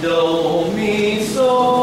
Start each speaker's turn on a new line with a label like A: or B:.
A: Don't mean so